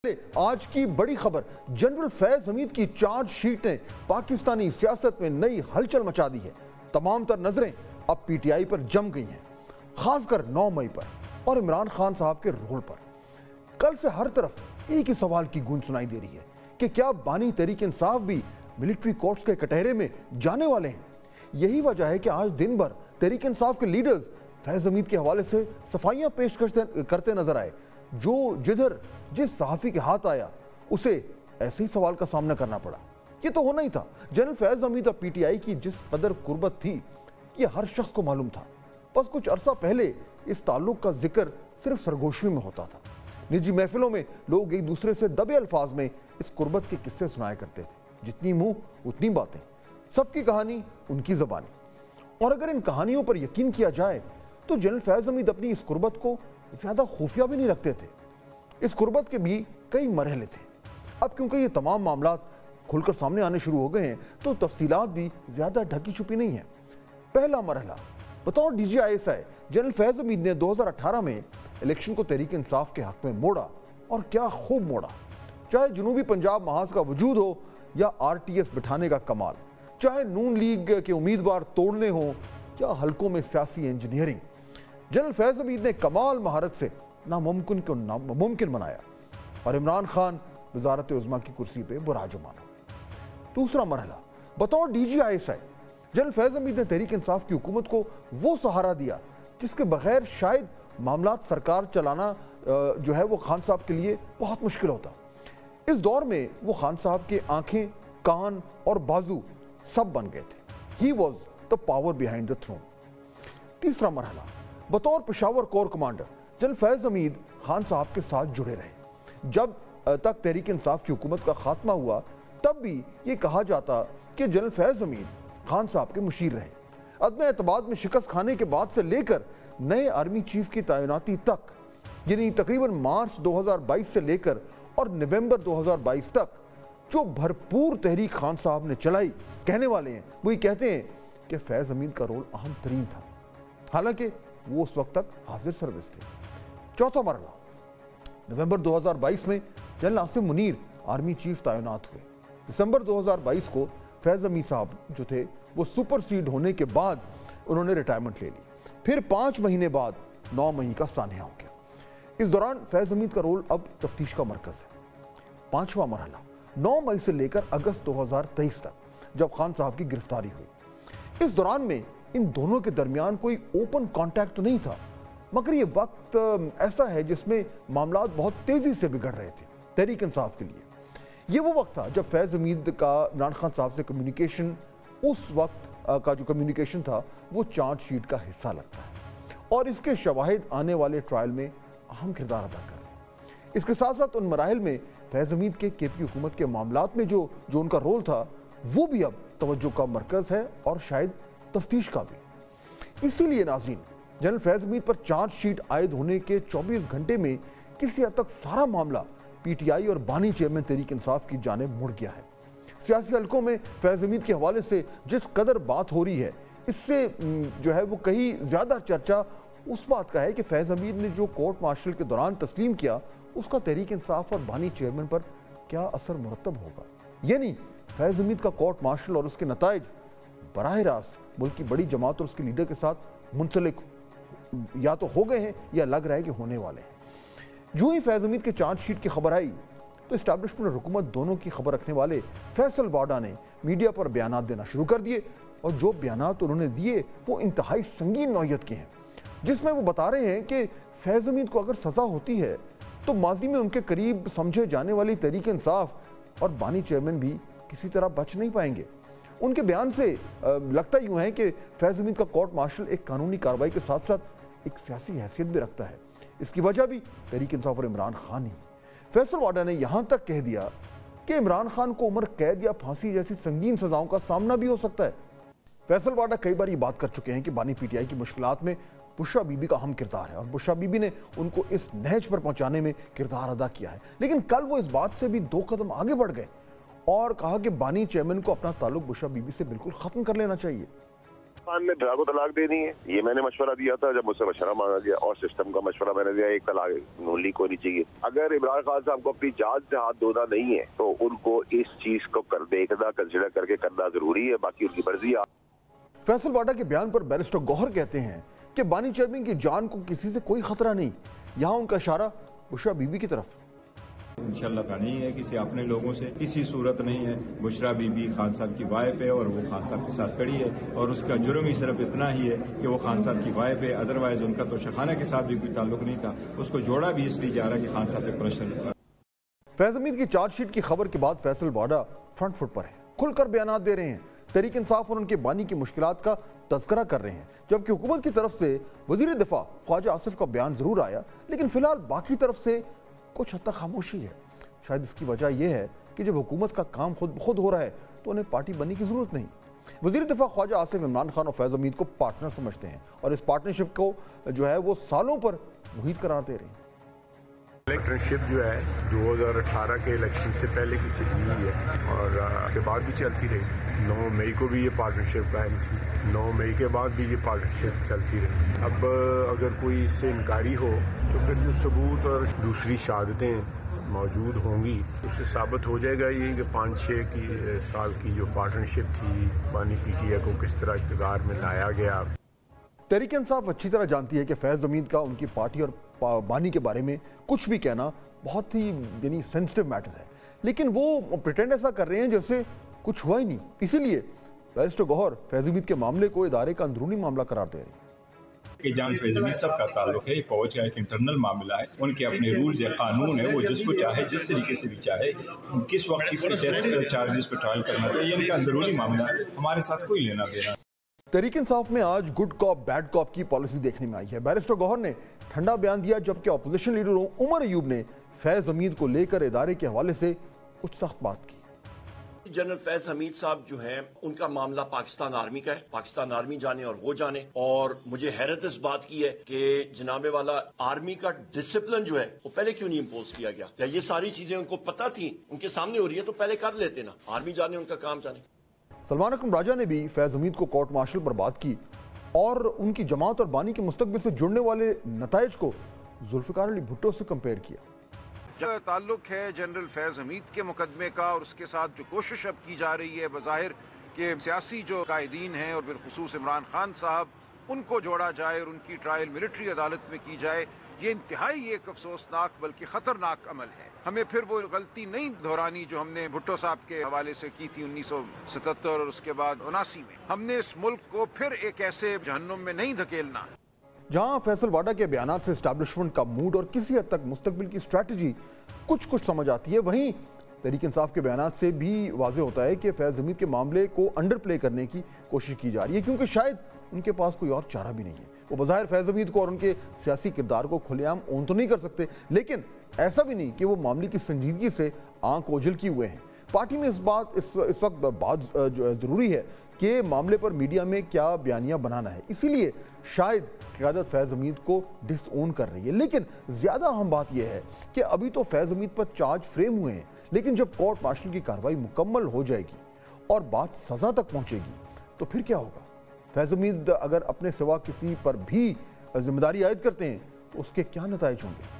आज की बड़ी खबर, जनरल फैज हमीद की चार्जशीट ने पाकिस्तानी सियासत में नई हलचल मचा दी है। तमाम तर नज़रें अब पीटीआई पर जम गई हैं, खासकर 9 मई पर और इमरान खान साहब के रोल पर। कल से हर तरफ़ एक ही सवाल की गूंज सुनाई दे रही है कि क्या बानी तरीक इंसाफ भी मिलिट्री कोर्ट्स के कटहरे में जाने वाले हैं? यही वजह है कि आज दिन भर तहरीक इंसाफ के लीडर्स फैज हमीद के हवाले से सफाइयाँ पेश करते नज़र आए। जो जिधर जिस सहाफ़ी के हाथ आया, उसे ऐसे ही सवाल का सामना करना पड़ा। ये तो होना ही था। जनरल फैज हमीद पीटीआई की जिस कदर कुर्बत थी, ये हर शख्स को मालूम था। बस कुछ अरसा पहले इस ताल्लुक का ज़िक्र सिर्फ़ सरगोशी में होता था। निजी महफिलों में लोग एक दूसरे से दबे अल्फाज में इस कुर्बत के किस्से सुनाया करते थे। जितनी मुँह, उतनी बातें। सबकी कहानी, उनकी जबानी। और अगर इन कहानियों पर यकीन किया जाए तो जनरल फैज हमीद अपनी इस कुर्बत को ज़्यादा खुफिया भी नहीं रखते थे। इस कुर्बत के भी कई मरहले थे। अब क्योंकि ये तमाम मामला खुलकर सामने आने शुरू हो गए हैं तो तफसीलात भी ज़्यादा ढकी छुपी नहीं है। पहला मरहला, बतौर D G I S I general Faiz Hameed ने 2018 में इलेक्शन को तहरीक इंसाफ के हक में मोड़ा और क्या खूब मोड़ा। चाहे जनूबी पंजाब महाज का वजूद हो या आर टी एस बिठाने का कमाल, चाहे नून लीग के उम्मीदवार तोड़ने हो या हलकों में सियासी इंजीनियरिंग जनरल फैज हमीद ने कमाल महारत से नामुमकिन को नामुमकिन बनाया और इमरान खान वजारत उजमा की कुर्सी पर बुराजुमाना दूसरा मरहला, बतौर D G I S I general Faiz Hameed ने तहरीक इंसाफ की हुकूमत को वो सहारा दिया जिसके बगैर शायद मामला सरकार चलाना जो है वो खान साहब के लिए बहुत मुश्किल होता। इस दौर में वो खान साहब के आँखें, कान और बाजू सब बन गए थे। He was the power behind the throne तीसरा मरहला बतौर Peshawar corps commander general Faiz Hameed Khan साहब के साथ जुड़े रहे। जब तक तहरीक इंसाफ की हुकूमत का खात्मा हुआ, तब भी ये कहा जाता कि जनरल फैज हमीद खान साहब के मुशीर रहे। अदम एतबाद में शिकस्त खाने के बाद से लेकर नए आर्मी चीफ की तैनाती तक, यानी तकरीबन मार्च 2022 से लेकर और नवंबर 2022 तक, जो भरपूर तहरीक खान साहब ने चलाई, कहने वाले हैं। वो ये कहते हैं कि फैज़ हमीद का रोल अहम तरीन था। हालाँकि वो उस वक्त तक हाजिर सर्विस थे। चौथा मरला, नवंबर 2022 में general Asim Munir army chief तैनात हुए। दिसंबर 2022 को फैज़ अमी साहब जो थे, वो सुपर सीड होने के बाद उन्होंने रिटायरमेंट ले ली। फिर पाँच महीने बाद नौ मई का सानिया हो गया। इस दौरान फैज़ हमीद का रोल अब तफ्तीश का मरकज़ है। पांचवा मरहला नौ मई से लेकर अगस्त 2023 तक, जब खान साहब की गिरफ्तारी हुई। इस दौरान में इन दोनों के दरमियान कोई ओपन कांटेक्ट तो नहीं था। मगर ये वक्त ऐसा है जिसमें मामला बहुत तेज़ी से बिगड़ रहे थे, तहरीक इंसाफ के लिए। ये वो वक्त था जब फैज़ हमीद का, इमरान खान साहब से कम्युनिकेशन उस वक्त का जो कम्युनिकेशन था, वो चार्ज शीट का हिस्सा लगता है। और इसके शवाहिद आने वाले ट्रायल में अहम किरदार अदा कर रहे हैं। इसके साथ साथ उन मराहल में फैज़ हमीद के के पी हुकूमत के मामला में जो जो उनका रोल था, वो भी अब तवज्जो का मरकज़ है और शायद तफ्तीश का भी। इसीलिए नाजरीन, जनरल फैज हमीद पर चार्जशीट आयद होने के 24 घंटे में किसी हद तक सारा मामला पीटीआई और बानी चेयरमैन तहरीक इंसाफ की जानब मुड़ गया है। सियासी हलकों में फैज हमीद के हवाले से जिस कदर बात हो रही है, इससे जो है वो कहीं ज़्यादा चर्चा, उस बात का है कि फैज़ हमीद ने जो कोर्ट मार्शल के दौरान तस्लीम किया, उसका तहरीक इंसाफ और बानी चेयरमैन पर क्या असर मुरतब होगा? यानी फैज़ हमीद का कोर्ट मार्शल और उसके नतज बरह रास्त मुल्क की बड़ी जमात और उसके लीडर के साथ मुंसलिक या तो हो गए हैं या लग रहा है कि होने वाले हैं। जो ही फैज़ हमीद के चार्जशीट की खबर आई तो इस्टेब्लिशमेंट हुकूमत दोनों की खबर रखने वाले फैसल वाडा ने मीडिया पर बयान देना शुरू कर दिए और जो बयान उन्होंने दिए, वो इंतहाई संगीन नौीयत के हैं, जिसमें वो बता रहे हैं कि फैज़ हमीद को अगर सज़ा होती है तो माजी में उनके करीब समझे जाने वाली तरीके इंसाफ और बानी चेयरमैन भी किसी तरह बच नहीं पाएँगे। उनके बयान से लगता यूँ है कि फैज़ हमीद का कोर्ट मार्शल एक कानूनी कार्रवाई के साथ साथ एक सियासी हैसियत भी रखता है। इसकी वजह भी तहरीक इंसाफ और इमरान खान ही। फैसल वाडा ने यहाँ तक कह दिया कि इमरान खान को उम्र कैद या फांसी जैसी संगीन सजाओं का सामना भी हो सकता है। फैसल वाडा कई बार ये बात कर चुके हैं कि बानी पीटीआई की मुश्किल में बुशरा बीबी का अहम किरदार है और बुशरा बीबी ने उनको इस नहज पर पहुँचाने में किरदार अदा किया है। लेकिन कल वो इस बात से भी दो कदम आगे बढ़ गए। और कहा कि बानी चेयरमैन को अपना ताल्लुक बुशरा बीबी से बिल्कुल ख़त्म कर लेना चाहिए। ने को तलाक देनी है। ये मैंने मशवरा दिया था जब मुझसे मशवरा मांगा गया और सिस्टम का मशवरा मैंने दिया एक तलाक नून लीग होनी चाहिए। अगर इमरान खान साहब को अपनी जाँच से हाथ धोना नहीं है तो उनको इस चीज़ को कर देखना कंसिडर करके करना ज़रूरी है बाकी उनकी मर्ज़ी फैसल वाडा के बयान पर बैरिस्टर गौहर कहते हैं कि बानी चेयरमैन की जान को किसी से कोई खतरा नहीं। यहाँ उनका इशारा बुशरा बीबी की तरफ़। इंशाल्लाह नहीं है, किसी अपने लोगों से। किसी सूरत नहीं है बुशरा बीबी खान साहब की वाइफ है और वो खान साहब के साथ खड़ी है। और उसका जुर्म ही सिर्फ़ इतना ही है कि वो खान साहब की वाइफ है। अदरवाइज़ उनका तो शखाना के साथ भी कोई ताल्लुक नहीं था। उसको जोड़ा भी इसलिए जा रहा कि खान साहब पे प्रेशर फैज अमीद की चार्जशीट की खबर के बाद फैसल वाडा फ्रंट फुट पर है। खुलकर बयान दे रहे हैं। तरीक इंसाफ और उनके बानी की मुश्किल का तस्करा कर रहे हैं। जबकि हुकूमत की तरफ़ से वज़ीर दिफा ख्वाजा आसिफ का बयान ज़रूर आया, लेकिन फ़िलहाल बाकी तरफ़ से कुछ हद तक खामोशी है। शायद इसकी वजह यह है कि जब हुकूमत का काम खुद खुद हो रहा है तो उन्हें पार्टी बनने की ज़रूरत नहीं। वजी दफ़ा ख्वाजा आसिफ इमरान खान और फैज अमीद को पार्टनर समझते हैं और इस पार्टनरशिप को जो है वो सालों पर मुहित करार दे रहे। हैं इलेक्ट्रनशिप जो है 2018 के इलेक्शन से पहले की चली हुई है और उसके बाद भी चलती रही। 9 मई को भी ये पार्टनरशिप कायम थी। 9 मई के बाद भी ये पार्टनरशिप चलती रही। अब, अगर कोई इससे इनकारी हो तो फिर जो सबूत और दूसरी शहादतें मौजूद होंगी, उससे साबित हो जाएगा ये कि पाँच छः की साल की जो पार्टनरशिप थी, बानी पीटीए को किस तरह इकतदार में लाया गया। तहरीक इंसाफ अच्छी तरह जानती है कि फैज़ जमीद का उनकी पार्टी और बानी के बारे में कुछ भी कहना बहुत ही, यानी सेंसिटिव मैटर है। लेकिन वो प्रिटेंड ऐसा कर रहे हैं जैसे कुछ हुआ ही नहीं। इसीलिए बैरिस्टर गौहर फैज़ उमीद के मामले को इदारे का अंदरूनी मामला करार दे रहे हैं। कि जान फैजमी सब का ताल्लुक है, ये फौज का एक इंटरनल मामला है। उनके अपने रूल्स या कानून है, वो जिसको चाहे, जिस तरीके से भी चाहे, किस वक्त किस चार्जेस पे ट्रायल करना चाहिए इनका अंदरूनी मामला है। हमारे साथ कोई लेना देना तरीक इंसाफ में आज गुड कॉप बैड कॉप की पॉलिसी देखने में आई है। बैरिस्टर गौहर ने ठंडा बयान दिया, जबकि अपोजिशन लीडरों उमर अयूब ने फैज हमीद को लेकर इदारे के हवाले से कुछ सख्त बात की। जनरल फैज हमीद साहब जो हैं, उनका मामला पाकिस्तान आर्मी का है। पाकिस्तान आर्मी जाने और वो जाने। और मुझे हैरत इस बात की है कि जनाबे वाला आर्मी का डिसिप्लिन जो है, वो पहले क्यों नहीं इम्पोज किया गया? या ये सारी चीज़ें उनको पता थी? उनके सामने हो रही है तो पहले कर लेते ना। आर्मी जाने, उनका काम जाने। सलमान अकरम राजा ने भी फैज हमीद को कोर्ट मार्शल पर बात की और उनकी जमात और बानी के मुस्तबिल से जुड़ने वाले नतज को जुल्फ़िकार अली भुट्टो से कंपेयर किया। जो ताल्लुक है जनरल फैज हमीद के मुकदमे का और उसके साथ जो कोशिश अब की जा रही है, बज़ाहिर के सियासी जो कायदीन हैं और बिलखसूस इमरान खान साहब उनको जोड़ा जाए और उनकी ट्रायल मिलिट्री अदालत में की जाए, ये इंतहाई एक अफसोसनाक बल्कि खतरनाक अमल है। हमें फिर वो गलती नहीं दोहरानी जो हमने भुट्टो साहब के हवाले से की थी उन्नीस सौ सतहत्तर और उसके बाद उनासी में। हमने इस मुल्क को फिर एक ऐसे जहन्नुम में नहीं धकेलना। जहाँ फैसल वाडा के बयान से स्टैब्लिशमेंट का मूड और किसी हद तक मुस्तबिल की स्ट्रैटेजी कुछ कुछ समझ आती है, वहीं तहरीक इंसाफ के बयान से भी वाज होता है कि फैज जमीर के मामले को अंडर प्ले करने की कोशिश की जा रही है, क्योंकि शायद उनके पास कोई और चारा भी नहीं है। वो बाहिर फैज हमीद को और उनके सियासी किरदार को खुलेआम ओन तो नहीं कर सकते, लेकिन ऐसा भी नहीं कि वो मामले की संजीदगी से आँख ओझल की हुए हैं। पार्टी में इस बात, इस इस वक्त बात ज़रूरी है कि मामले पर मीडिया में क्या बयानियाँ बनाना है? इसीलिए शायद क्यादत फैज़ हमीद को डिसओन कर रही है। लेकिन ज़्यादा अहम बात यह है कि अभी तो फैज़ हमीद पर चार्ज फ्रेम हुए हैं, लेकिन जब कोर्ट मार्शल की कार्रवाई मुकम्मल हो जाएगी और बात सज़ा तक पहुंचेगी तो फिर क्या होगा? फैज़ उम्मीद अगर अपने सिवा किसी पर भी ज़िम्मेदारी आयद करते हैं तो उसके क्या नतज होंगे?